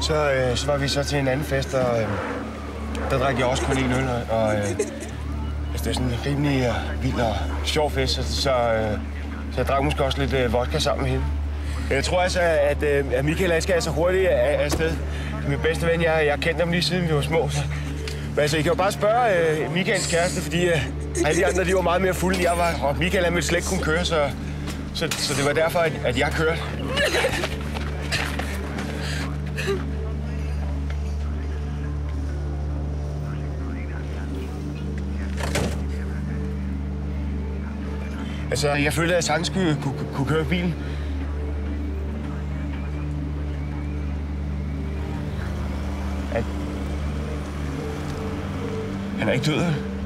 Så, øh, så var vi så til en anden fest, og øh, der drak jeg også kun en øl, og, og øh, altså, det er sådan en rimelig øh, vild og sjov fest, så, så, øh, så jeg drak måske også lidt øh, vodka sammen med hende. Jeg tror altså, at, øh, at Michael han skal altså hurtigt af, øh, afsted. Det er min bedste ven, jeg, jeg har kendt ham lige siden vi var små. Så. Men altså, I kan jo bare spørge øh, Michaels kæreste, fordi øh, alle de andre de var meget mere fulde, end jeg var. Og Michael han ville slet ikke kunne køre, så, så, så det var derfor, at, at jeg kørte. Altså, jeg følte, at jeg sagtens kunne, kunne, kunne køre bilen. At... Han er ikke død, eller?